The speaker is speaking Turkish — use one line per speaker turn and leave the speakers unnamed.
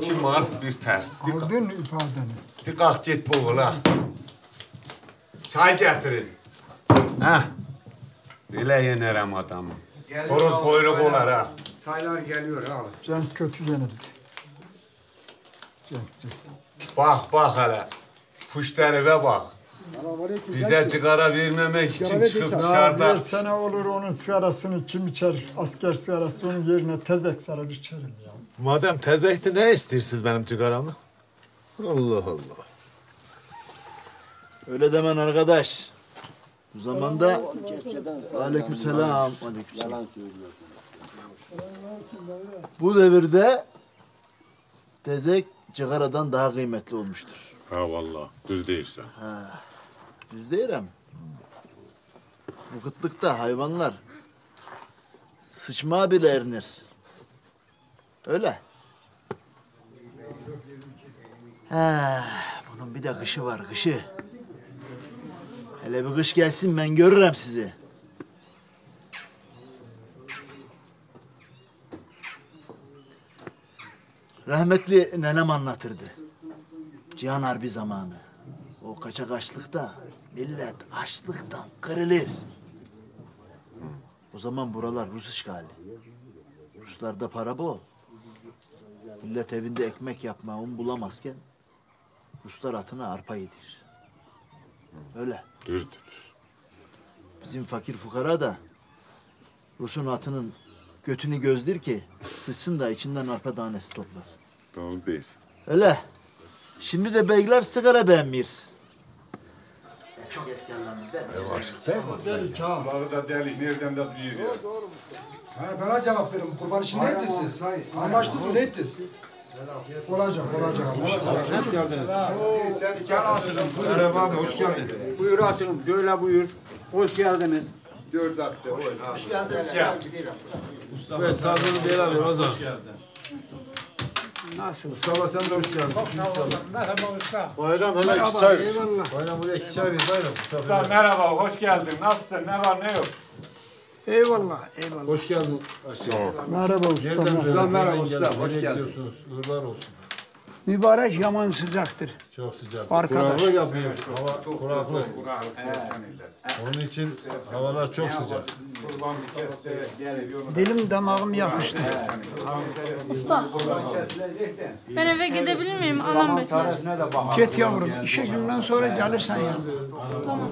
İki Mars, bir ters.
Aldın ifadeni.
Bir kalk git bu oğla. Çay getirin. Ha. Belə yenerəm adamı. Horoz qoyruq olar ha.
Çaylar geliyor abi.
Cenk kötü yenildi. Cenk, Cenk.
Bax, bax hələ. Puşterivə bax. Bizə cigara verməmək için
Ya
dışarıda.
bir sene olur onun sigarasını kim içer? Asker sigarası onun yerine tezek sarar içerim ya.
Madem tezekti ne istiyorsunuz benim cigaramı? Allah Allah.
Öyle demen arkadaş. Bu zamanda aleykümselam. Aleykümselam. Bu devirde tezek cigaradan daha kıymetli olmuştur.
Ha vallahi, düz deyirsən.
Düz değilim. Bu kıtlıkta hayvanlar sıçma bile erinir. Öyle. Ha, bunun bir de kışı var, kışı. Hele bir kış gelsin ben görürüm sizi. Rahmetli nenem anlatırdı. Cihan Harbi zamanı. O kaçak açlıkta millet açlıktan kırılır. O zaman buralar Rus işgali. Ruslarda para bol. Millet evinde ekmek yapma, un bulamazken Ruslar atına arpa yedir. Öyle.
Düzdür.
Bizim fakir fukara da Rus'un atının götünü gözdir ki sıçsın da içinden arpa tanesi toplasın.
Doğru deyirsən.
Öyle. Şimdi de beyler sigara beğenmiyor. Çok efkarlandım ben.
Bağı da delik nereden de büyür ya.
Ha, bana cevap verin. Kurban işini ne ettiniz siz? Anlaştınız mı? Ne ettiniz?
Olacak, olacak.
Merhaba abi, hoş geldin.
Buyur asılım, söyle buyur. Hoş geldiniz.
Mustafa sen de hoş geldin.
Bayram hele iki çay ver.
Bayram buraya iki çay ver, bayram.
Usta merhaba, hoş geldin. Nasılsın? Ne var ne yok?
Eyvallah, eyvallah.
Hoş geldin.
Merhaba usta.
merhaba usta, hoş geldin.
Uğurlar olsun.
Mübarek yaman sıcaktır.
Çok sıcak.
Arkadaş.
Kuraklık yapıyor. Hava çok kuraklık. Onun için havalar çok sıcak.
Dilim damağım yapıştı.
Usta. Ben eve gidebilir miyim? Anam bekler.
Git yavrum. İşe günden sonra gelirsen ya.
Tamam.